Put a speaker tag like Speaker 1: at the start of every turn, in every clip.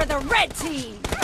Speaker 1: For the red team!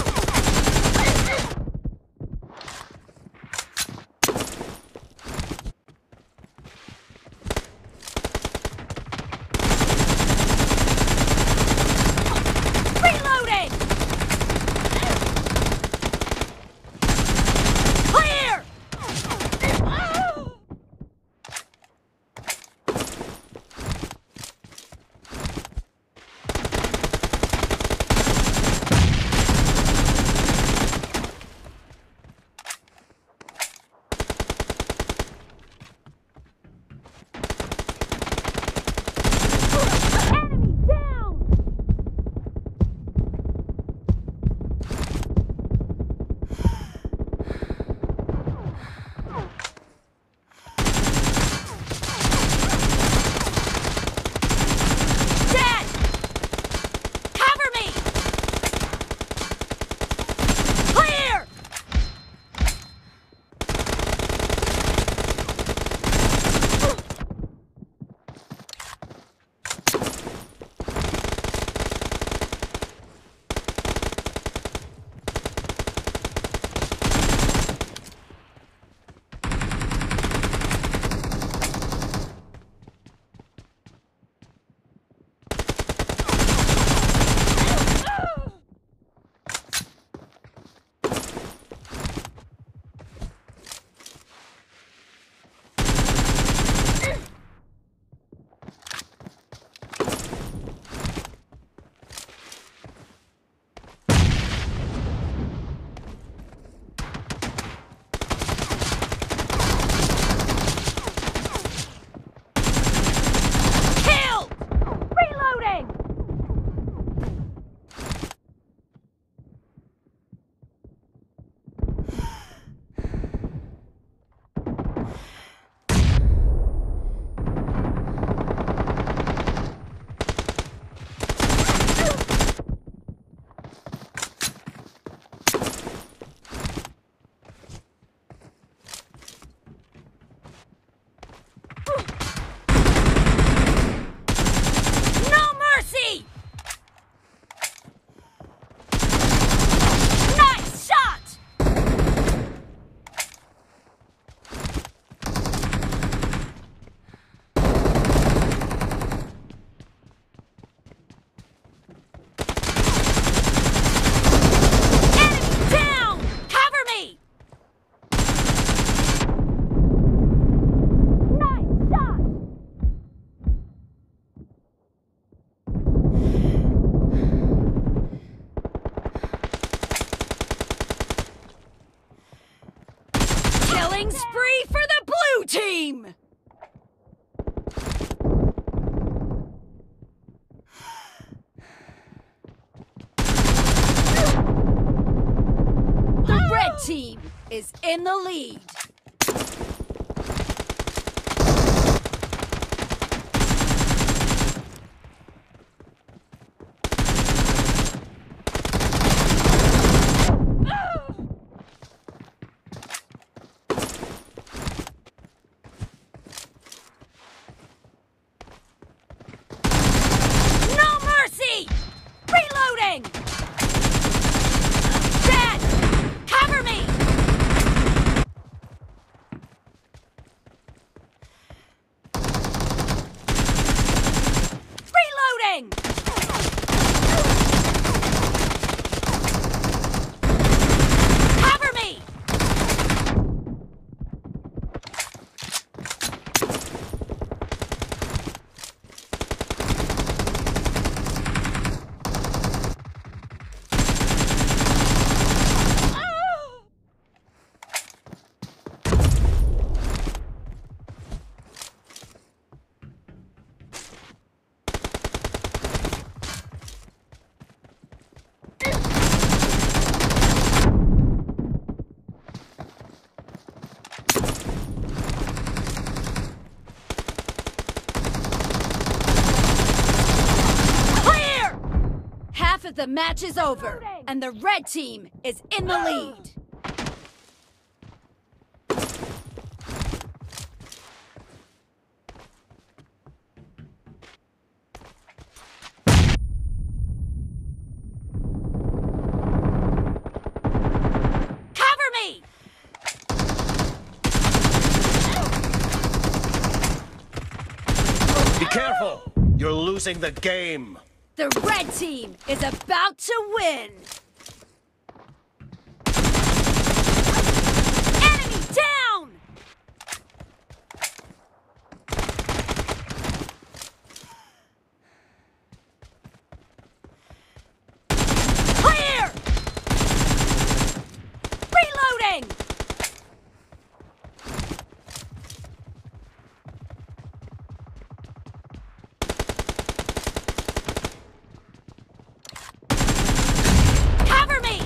Speaker 1: The lead. The match is over, and the red team is in the lead. Cover me!
Speaker 2: Be careful! You're losing the game.
Speaker 1: The red team is about to win! Enemy down! Clear! Reloading! Cover me!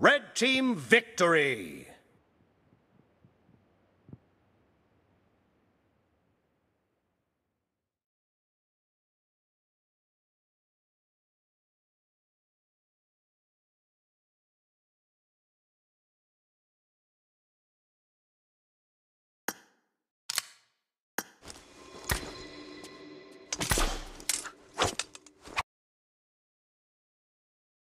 Speaker 2: Red team victory!